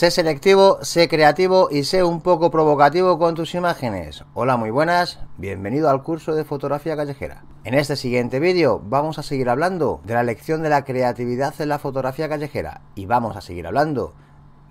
Sé selectivo, sé creativo y sé un poco provocativo con tus imágenes. Hola, muy buenas, bienvenido al curso de fotografía callejera. En este siguiente vídeo vamos a seguir hablando de la lección de la creatividad en la fotografía callejera y vamos a seguir hablando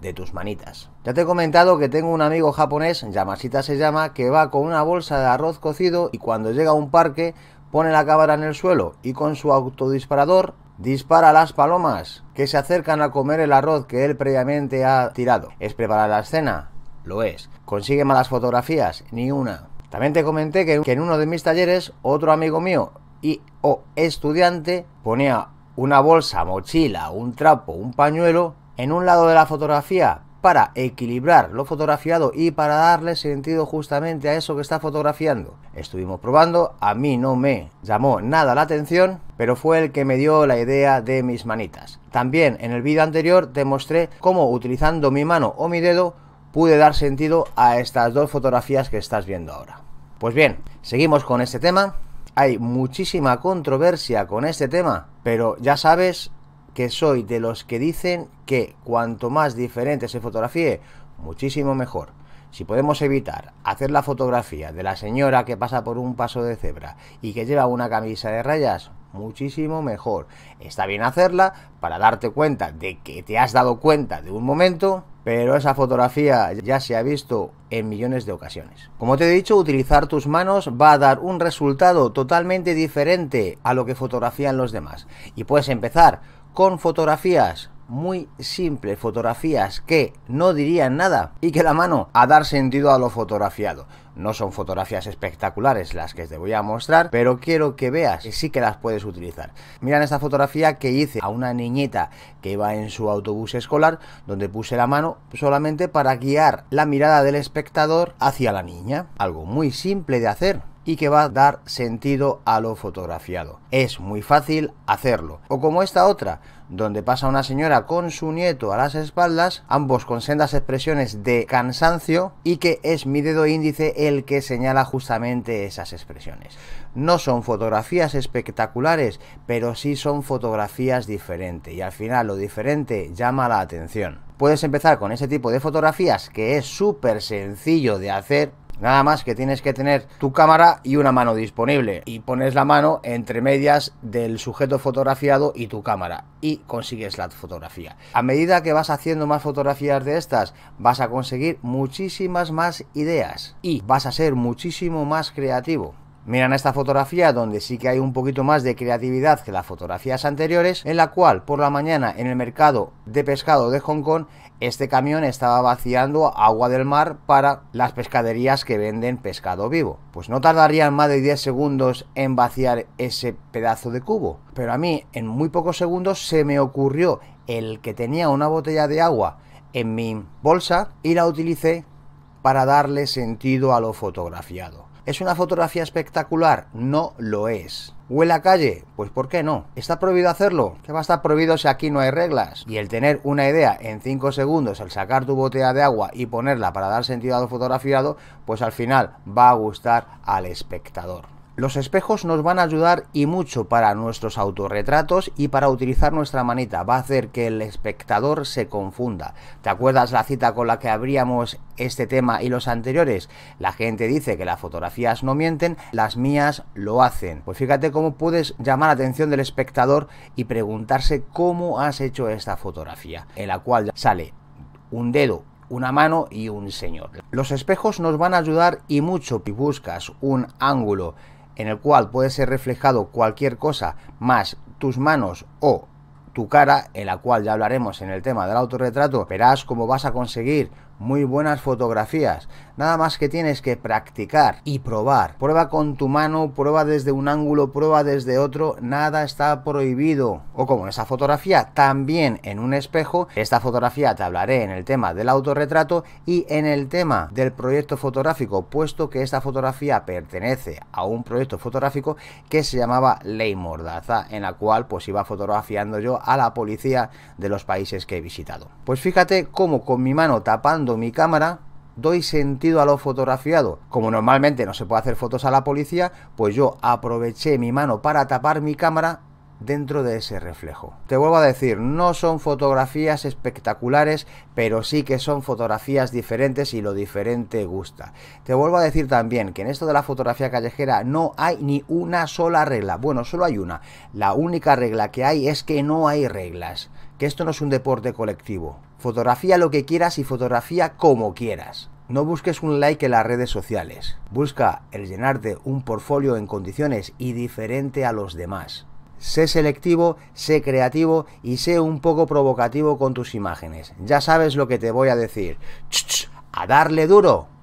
de tus manitas. Ya te he comentado que tengo un amigo japonés, Yamashita se llama, que va con una bolsa de arroz cocido y cuando llega a un parque pone la cámara en el suelo y con su autodisparador dispara a las palomas que se acercan a comer el arroz que él previamente ha tirado. ¿Es preparar la escena? Lo es. ¿Consigue malas fotografías? Ni una. También te comenté que en uno de mis talleres otro amigo mío y o estudiante ponía una bolsa, mochila, un trapo, un pañuelo en un lado de la fotografía para equilibrar lo fotografiado y para darle sentido justamente a eso que está fotografiando. Estuvimos probando, a mí no me llamó nada la atención, pero fue el que me dio la idea de mis manitas. También en el vídeo anterior te mostré cómo utilizando mi mano o mi dedo pude dar sentido a estas dos fotografías que estás viendo ahora. Pues bien, seguimos con este tema. Hay muchísima controversia con este tema, pero ya sabes que soy de los que dicen que cuanto más diferente se fotografíe, muchísimo mejor. Si podemos evitar hacer la fotografía de la señora que pasa por un paso de cebra y que lleva una camisa de rayas, muchísimo mejor. Está bien hacerla para darte cuenta de que te has dado cuenta de un momento, pero esa fotografía ya se ha visto en millones de ocasiones. Como te he dicho, utilizar tus manos va a dar un resultado totalmente diferente a lo que fotografían los demás. Y puedes empezar con fotografías muy simples, fotografías que no dirían nada y que la mano a dar sentido a lo fotografiado. No son fotografías espectaculares las que te voy a mostrar, pero quiero que veas que sí que las puedes utilizar. Miran esta fotografía que hice a una niñita que iba en su autobús escolar, donde puse la mano solamente para guiar la mirada del espectador hacia la niña. Algo muy simple de hacer y que va a dar sentido a lo fotografiado. Es muy fácil hacerlo. O como esta otra, donde pasa una señora con su nieto a las espaldas, ambos con sendas expresiones de cansancio y que es mi dedo índice el que señala justamente esas expresiones. No son fotografías espectaculares, pero sí son fotografías diferentes y al final lo diferente llama la atención. Puedes empezar con ese tipo de fotografías que es súper sencillo de hacer Nada más que tienes que tener tu cámara y una mano disponible y pones la mano entre medias del sujeto fotografiado y tu cámara y consigues la fotografía. A medida que vas haciendo más fotografías de estas, vas a conseguir muchísimas más ideas y vas a ser muchísimo más creativo. Miran esta fotografía donde sí que hay un poquito más de creatividad que las fotografías anteriores, en la cual por la mañana en el mercado de pescado de Hong Kong este camión estaba vaciando agua del mar para las pescaderías que venden pescado vivo. Pues no tardarían más de 10 segundos en vaciar ese pedazo de cubo. Pero a mí en muy pocos segundos se me ocurrió el que tenía una botella de agua en mi bolsa y la utilicé para darle sentido a lo fotografiado. ¿Es una fotografía espectacular? No lo es. ¿Huele a calle? Pues ¿por qué no? ¿Está prohibido hacerlo? ¿Qué va a estar prohibido si aquí no hay reglas? Y el tener una idea en 5 segundos, el sacar tu botella de agua y ponerla para dar sentido a lo fotografiado, pues al final va a gustar al espectador. Los espejos nos van a ayudar y mucho para nuestros autorretratos y para utilizar nuestra manita. Va a hacer que el espectador se confunda. ¿Te acuerdas la cita con la que abríamos este tema y los anteriores? La gente dice que las fotografías no mienten, las mías lo hacen. Pues fíjate cómo puedes llamar la atención del espectador y preguntarse cómo has hecho esta fotografía, en la cual sale un dedo una mano y un señor. Los espejos nos van a ayudar y mucho si buscas un ángulo en el cual puede ser reflejado cualquier cosa más tus manos o tu cara, en la cual ya hablaremos en el tema del autorretrato, verás cómo vas a conseguir muy buenas fotografías. Nada más que tienes que practicar y probar. Prueba con tu mano, prueba desde un ángulo, prueba desde otro, nada está prohibido. O como en esa fotografía, también en un espejo. Esta fotografía te hablaré en el tema del autorretrato y en el tema del proyecto fotográfico, puesto que esta fotografía pertenece a un proyecto fotográfico que se llamaba Ley Mordaza, en la cual pues iba fotografiando yo a la policía de los países que he visitado. Pues fíjate cómo con mi mano tapando mi cámara doy sentido a lo fotografiado. Como normalmente no se puede hacer fotos a la policía, pues yo aproveché mi mano para tapar mi cámara dentro de ese reflejo. Te vuelvo a decir, no son fotografías espectaculares, pero sí que son fotografías diferentes y lo diferente gusta. Te vuelvo a decir también que en esto de la fotografía callejera no hay ni una sola regla. Bueno, solo hay una. La única regla que hay es que no hay reglas. Que esto no es un deporte colectivo. Fotografía lo que quieras y fotografía como quieras. No busques un like en las redes sociales. Busca el llenarte un portfolio en condiciones y diferente a los demás. Sé selectivo, sé creativo y sé un poco provocativo con tus imágenes. Ya sabes lo que te voy a decir. ¡Ch, a darle duro!